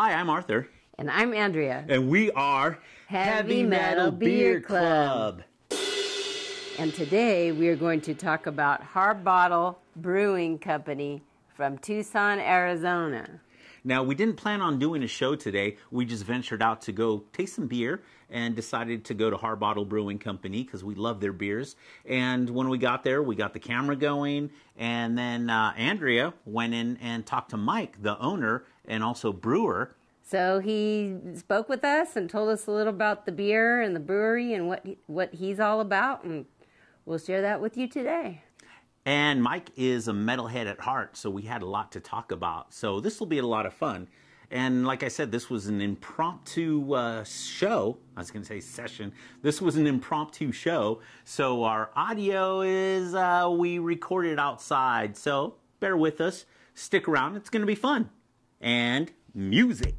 Hi, I'm Arthur. And I'm Andrea. And we are Heavy Metal Beer Club. And today we are going to talk about Harbottle Brewing Company from Tucson, Arizona. Now, we didn't plan on doing a show today. We just ventured out to go taste some beer and decided to go to Harbottle Brewing Company because we love their beers. And when we got there, we got the camera going. And then uh, Andrea went in and talked to Mike, the owner and also brewer. So he spoke with us and told us a little about the beer and the brewery and what what he's all about, and we'll share that with you today. And Mike is a metalhead at heart, so we had a lot to talk about. So this will be a lot of fun. And like I said, this was an impromptu uh, show. I was going to say session. This was an impromptu show. So our audio is uh, we recorded outside. So bear with us. Stick around. It's going to be fun. And music.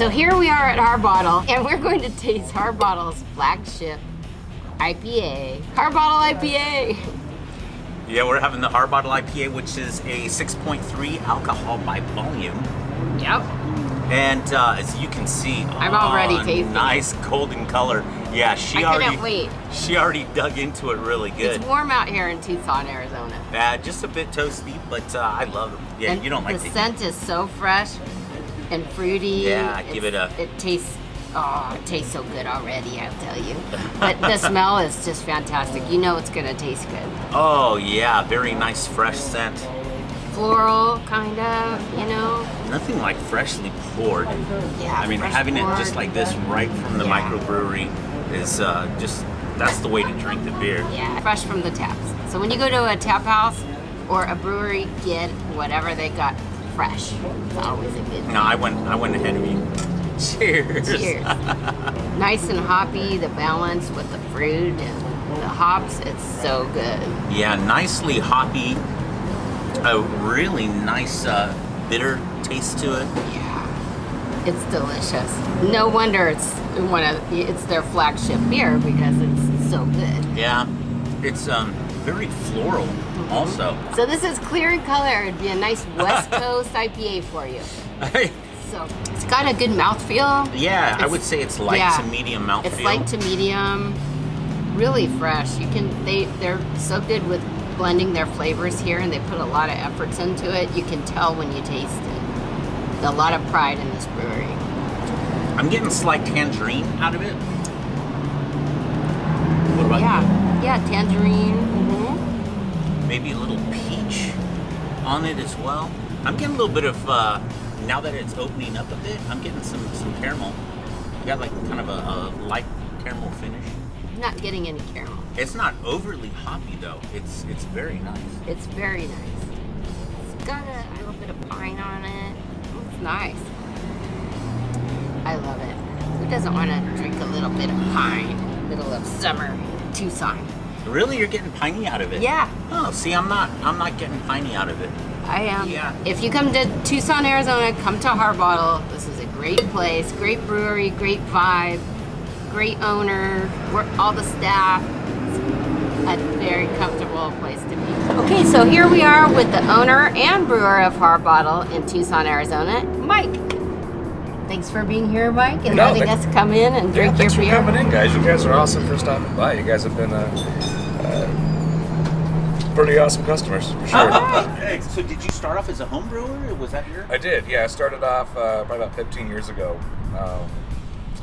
So here we are at Harbottle, and we're going to taste Harbottle's flagship IPA. Harbottle IPA. Yeah, we're having the Harbottle IPA, which is a 6.3 alcohol by volume. Yep. And uh, as you can see, I'm already tasting. Nice golden color. Yeah, she I already. wait. She already dug into it really good. It's warm out here in Tucson, Arizona. Yeah, just a bit toasty, but uh, I love it. Yeah, and you don't like the the scent is so fresh and fruity. Yeah, give it a. It tastes. Oh, it tastes so good already. I'll tell you. but the smell is just fantastic. You know it's gonna taste good. Oh yeah, very nice fresh scent. Floral, kind of. You know. Nothing like freshly poured. Yeah. I mean, having it just like this right from the Yeah. microbrewery is uh, just that's the way to drink the beer. Yeah, fresh from the taps. So when you go to a tap house or a brewery, get whatever they got fresh. It's always a good. No, I went I went ahead of you. Cheers. Cheers. nice and hoppy, the balance with the fruit and the hops, it's so good. Yeah, nicely hoppy. A really nice uh, bitter taste to it. Yeah, it's delicious. No wonder it's one of it's their flagship beer because it's so good. Yeah, it's um, very floral also. So this is clear in color. It'd be a nice West Coast IPA for you. So it's got a good mouthfeel. yeah, I would say it's light yeah. to medium mouthfeel. It's light to medium, really fresh. You can they they're so good with blending their flavors here, and they put a lot of efforts into it. You can tell when you taste it. A lot of pride in this brewery. I'm getting slight tangerine out of it. What about Yeah, yeah, tangerine. hmm you? Maybe a little peach on it as well. I'm getting a little bit of uh, now that it's opening up a bit. I'm getting some some caramel. You got like kind of a, a light caramel finish. Not getting any caramel. It's not overly hoppy though. It's it's very nice. It's very nice. It's got a little bit of pine on it. It's nice. I love it. Who doesn't want to drink a little bit of pine, middle of summer, in Tucson? Really, you're getting piney out of it? Yeah. Oh, see, I'm not. I'm not getting piney out of it. I am. Yeah. If you come to Tucson, Arizona, come to Harbottle. This is a great place, great brewery, great vibe, great owner, all the staff. It's a very comfortable place to be. Okay, so here we are with the owner and brewer of Harbottle in Tucson, Arizona, Mike. Thanks for being here, Mike, and No, letting us come in and drink Yeah, drink thanks your for beer. coming in, guys. You guys are awesome for stopping by. You guys have been uh, uh, pretty awesome customers, for sure. Oh, so did you start off as a home brewer? Was that your? I did, yeah. I started off uh, probably about 15 years ago. Um,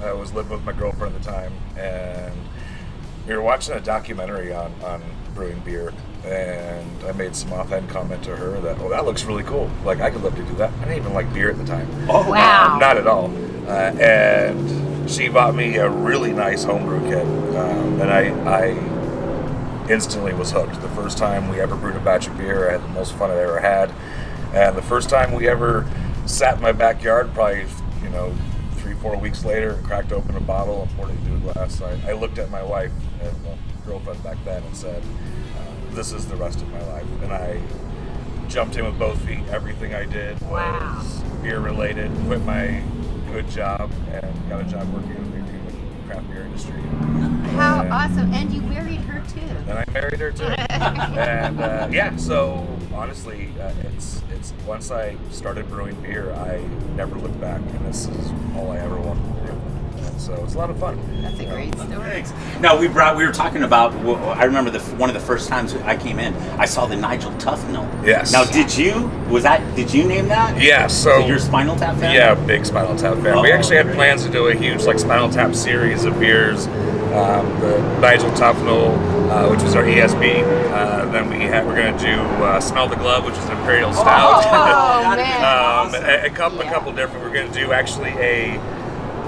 I was living with my girlfriend at the time, and we were watching a documentary on, on brewing beer, and I made some offhand comment to her that, oh, that looks really cool. Like, I could love to do that. I didn't even like beer at the time. Oh, Wow. Uh, not at all. Uh, and she bought me a really nice homebrew kit, um, and I, I instantly was hooked. The first time we ever brewed a batch of beer, I had the most fun I ever had. And the first time we ever sat in my backyard, probably, you know, three, four weeks later and cracked open a bottle and poured it into a glass. I, I looked at my wife and well, girlfriend back then and said, uh, "This is the rest of my life." And I jumped in with both feet. Everything I did was Wow. beer related. Quit my good job and got a job working in the craft beer industry. How And- awesome! And you married her too. and I married her too. and uh, yeah, so honestly, uh, it's it's once I started brewing beer, I never looked back, and this is all I ever wanted to do. And so it's a lot of fun. That's a great story. Thanks. No, we brought. We were talking about. I remember the one of the first times I came in. I saw the Nigel Tufnel. Yes. Now, did you? Was that? Did you name that? Yeah, so You're Spinal Tap fan. Yeah, big Spinal Tap fan. we Oh, actually had plans to do a huge like Spinal Tap series of beers. Um, the Nigel Tufnel, uh, which was our ESB. Uh, then we had we're gonna do uh, Smell the Glove, which is an Imperial Stout. Oh, man. um, Awesome. a, a couple, Yeah. a couple different. We're gonna do actually a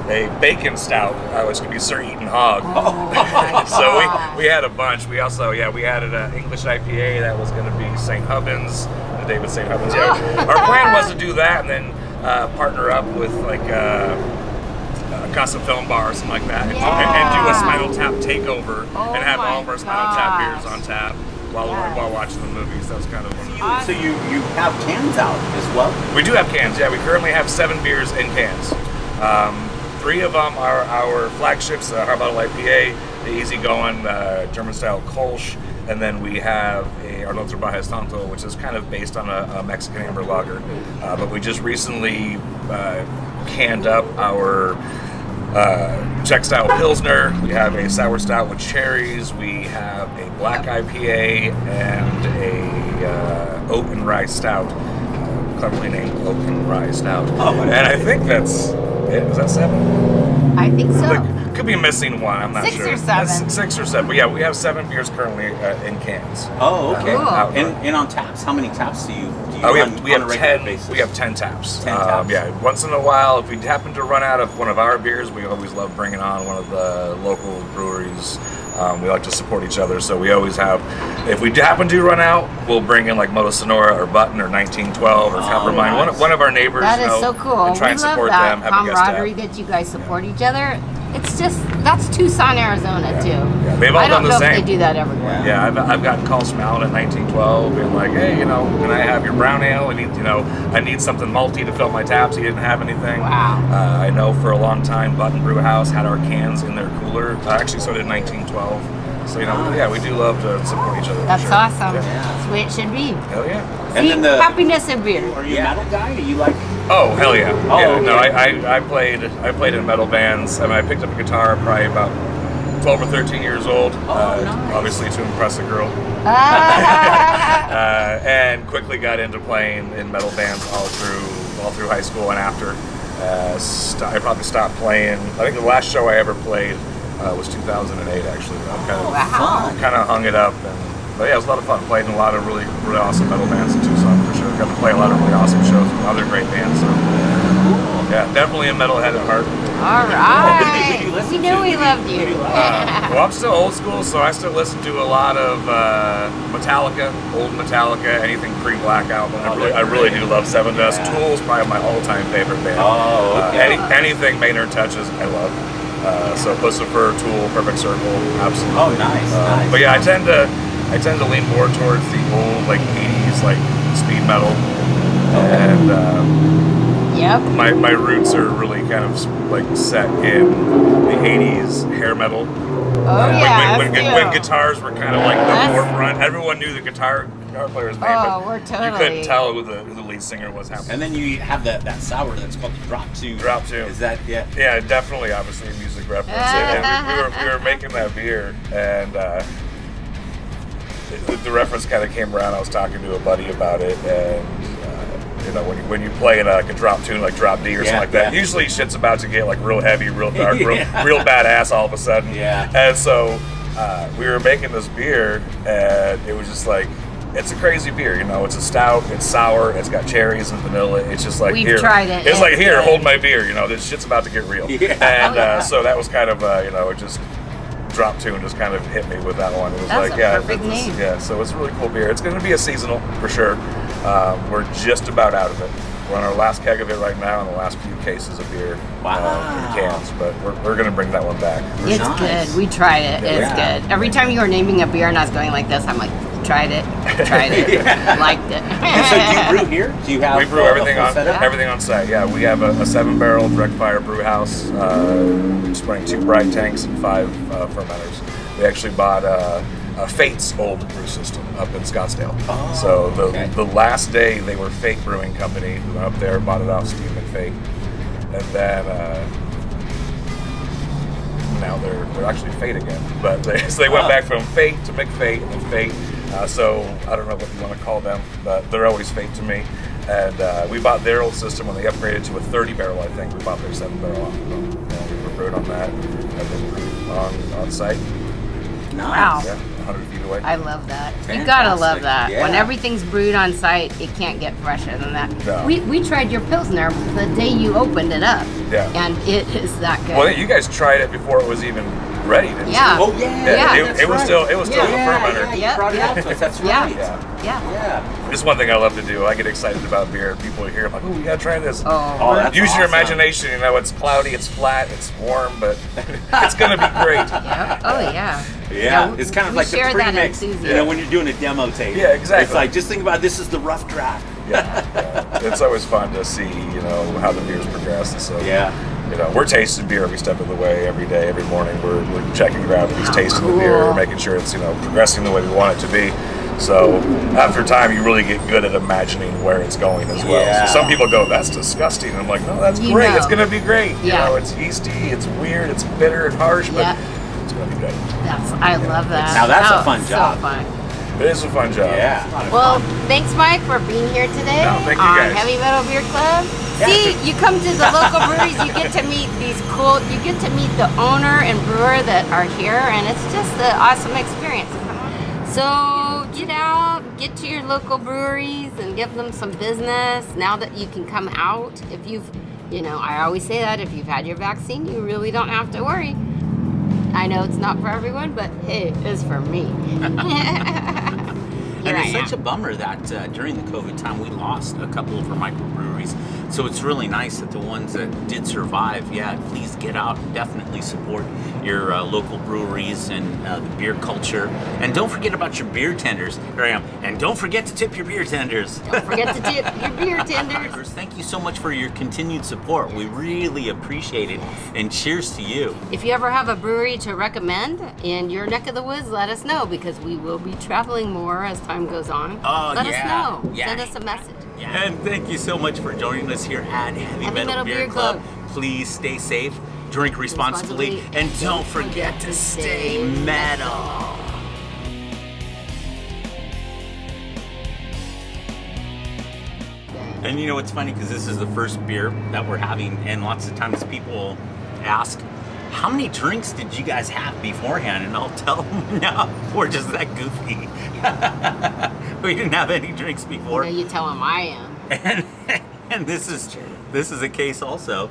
a bacon stout, uh, which could be Sir Eaton Hog. Oh so we, we had a bunch. We also yeah we added an English IPA that was going to be St. Hubbins, the David St. Hubbins. Yeah, our plan was to do that and then uh, partner up with like uh, uh, Casa Film Bar or something like that, and, and- and do a Yeah. Spinal Tap takeover Oh and have all of our Spinal Tap beers on tap while Yes. while watching the movies. That was kind of one. You- So you you have cans out as well. We do have cans. Yeah, we currently have seven beers in cans. Um, three of them are our flagships: the Harbottle IPA, the easygoing uh, German-style Kolsch, and then we have a Arnold Bajas Tanto, which is kind of based on a, a Mexican amber lager. Uh, but we just recently uh, canned up our uh, Czech style Pilsner. We have a sour stout with cherries. We have a black IPA and a uh, oat and rye stout, uh, cleverly named oat and rye stout. Oh, and I think that's it. Was that seven? I think so. Like, could be missing one. I'm not Six sure. or seven. That's six or seven. But yeah, we have seven beers currently uh, in cans. Oh, okay. Cool. Uh, And, and on taps, how many taps do you do you Oh, we run have, we on have ten. basis? We have ten taps. 10 Um, taps. yeah, once in a while, if we happen to run out of one of our beers, we always love bringing on one of the local breweries. Um, we like to support each other, so we always have. If we happen to run out, we'll bring in like Moto Sonora or Button or 1912 or Oh, Coppermine, one, nice. one of our neighbors. That is know, so cool. And try we and love support that them. Have a guest camaraderie that you guys support each other. It's just that's Tucson, Arizona Yeah. too. Yeah, they've all I don't done the know same. if they do that everywhere. Yeah, I've, I've gotten calls from Alan at 1912 being like, hey, you know, can I have your brown ale? I need, you know, I need something malty to fill my taps. He didn't have anything. Wow. Uh, I know for a long time, Button Brew House had our cans in their cooler. Uh, actually, so did 1912. So, you know, yeah, we do love to support each other. That's sure. awesome. Yeah. That's the way it should be. Hell yeah. And See, then the- happiness and beer. Are you Yeah. a metal guy? Or you like? Oh hell yeah! Oh, yeah, no. I, I, I played I played in metal bands. I mean, I picked up a guitar probably about twelve or thirteen years old. Oh, uh, nice. Obviously to impress a girl. Ah. uh, and quickly got into playing in metal bands all through all through high school and after. Uh, st- I probably stopped playing. I think the last show I ever played uh, was 2008. Actually, I kind of wow. kind of hung it up. And but yeah, it was a lot of fun. Played in a lot of really really awesome metal bands in Tucson for sure. Got to play a lot of really awesome shows with other great bands. So yeah, definitely a metalhead at heart. All right. Who you listen we knew to? we Who do you- loved you. do you love? Uh, well, I'm still old school, so I still listen to a lot of uh, Metallica, old Metallica, anything pre-Black Album. I really, I really do love Sevendust. Yeah. Tool's probably my all-time favorite band. Oh, Uh, any, anything Maynard touches, I love. Uh, so Puscifer, Tool, Perfect Circle, absolutely. Oh, nice, Uh, nice. But yeah, I tend to, I tend to lean more towards the old like '80s like speed metal, and. Um, Yep. my, my roots are really kind of like set in the 80s hair metal. Oh when, yeah. when, when, us when guitars were kind of like the That's- forefront, everyone knew the guitar guitar player's name, Oh, but we're you couldn't tell who the, who the lead singer was. Half And then you have that, that sour that's called the drop two. Drop two. Is that yeah? yeah, definitely, obviously a music reference. and we, we, were, we were making that beer, and uh, the, the reference kind of came around. I was talking to a buddy about it, and uh, you know, when you, when you play in a, like a drop tune like drop D or Yeah, something like that, yeah. usually shit's about to get like real heavy, real dark, Yeah. real, real badass all of a sudden. Yeah. And so uh, we were making this beer, and it was just like. It's a crazy beer, you know. It's a stout. It's sour. It's got cherries and vanilla. It's just like We've here. tried it. It's like It's here, hold my beer. You know, this shit's about to get real. Yeah. And Oh, yeah. uh, so that was kind of, uh, you know, it just drop tune just kind of hit me with that one. It was That's like, a yeah, perfect this- name. yeah. So it's a really cool beer. It's going to be a seasonal for sure. Um, we're just about out of it. We're on our last keg of it right now, and the last few cases of beer, Wow. uh, in cans. But we're, we're going to bring that one back. It's Nice. good. We tried it. It's Yeah. good. Every time you were naming a beer and I was going like this, I'm like, tried it, tried it, Yeah. liked it. So do you brew here? Do you have We brew uh, everything on setup? everything on site. Yeah, we have a, a seven barrel direct fire brew house. Uh, just running two bright tanks and five uh, fermenters. We actually bought uh, uh, Fate's old brew system up in Scottsdale. Oh, so the okay. the last day they were Fate Brewing Company who went up there bought it off Steve McFate, and then. Uh, now they're they're actually Fate again, but they, so they went Wow. back from Fate to McFate and then Fate. Uh, so I don't know what you want to call them, but they're always Fate to me. And uh, we bought their old system when they upgraded to a 30 barrel. I think we bought their seven barrel off of them. And we were brewed on that, and then brewed on on site. Wow. Yeah, 100 feet away. I love that. You gotta love Fantastic. that. When everything's brewed on site, it can't get fresher than that. No. We, we tried your Pilsner the day you opened it up. Yeah. And it is that good. well, you guys tried it before it was even ready, didn't Yeah. you? Oh yeah, Yeah, it- that's it was right. still- it was still yeah, a fermenter. Yeah, you Yep, brought it yep. out to us. That's Yeah. right. Yeah. yeah. Yeah. This is one thing I love to do. I get excited about beer. People hear, I'm like, "Oh, we gotta try this." Oh. Oh, that's Use your imagination. You know, it's cloudy, it's flat, it's warm, but it's gonna be great. Yeah. Oh yeah. Yeah, we- it's kind of we like the share that pre-mix. You enthusiasm. know, when you're doing a demo tape. Yeah, exactly. It's like just think about this is the rough draft. Yeah, yeah. it's always fun to see, you know, how the beers progress. So, Yeah. You know, we're tasting beer every step of the way, every day, every morning. We're, we're checking gravities, Oh, tasting the cool. beer, making sure it's, you know, progressing the way we want it to be. So after time, you really get good at imagining where it's going as well. Yeah. So some people go, "That's disgusting," and I'm like, "No, that's You great. know. It's gonna be great." You know, it's yeasty, it's weird, it's bitter and harsh, but Yeah. it's gonna be good. That's I love that. Now that's a Oh, fun so job. fun. It is a fun job. Yeah. Well, thanks, Mike, for being here today No, thank you, on guys. Heavy Metal Beer Club. See, you come to the local breweries, you get to meet these cool, you get to meet the owner and brewer that are here, and it's just an awesome experience. So get out, get to your local breweries, and give them some business. Now that you can come out, if you've, you know, I always say that if you've had your vaccine, you really don't have to worry. I know it's not for everyone, but hey, it's for me. And it's such a bummer that uh, during the COVID time we lost a couple of our microbreweries. So it's really nice that the ones that did survive, yeah, please get out and definitely support your uh, local breweries and uh, the beer culture. And don't forget about your beer tenders. Here I am. And don't forget to tip your beer tenders. Don't forget to tip your beer tenders. Thank you so much for your continued support. We really appreciate it. And cheers to you. If you ever have a brewery to recommend in your neck of the woods, let us know because we will be traveling more as time goes on. Oh, let yeah. us know. Yeah. Send us a message. And thank you so much for joining us here at Heavy, Heavy Metal, Metal Beer, Beer Club. Club. Please stay safe, drink responsibly, Responsibly, and don't forget to stay metal. And you know what's funny? Because this is the first beer that we're having, and lots of times people ask, How many drinks did you guys have beforehand? And I'll tell them, No, we're just that goofy. we didn't have any drinks before. you tell them I am. And, and this is this is a case also.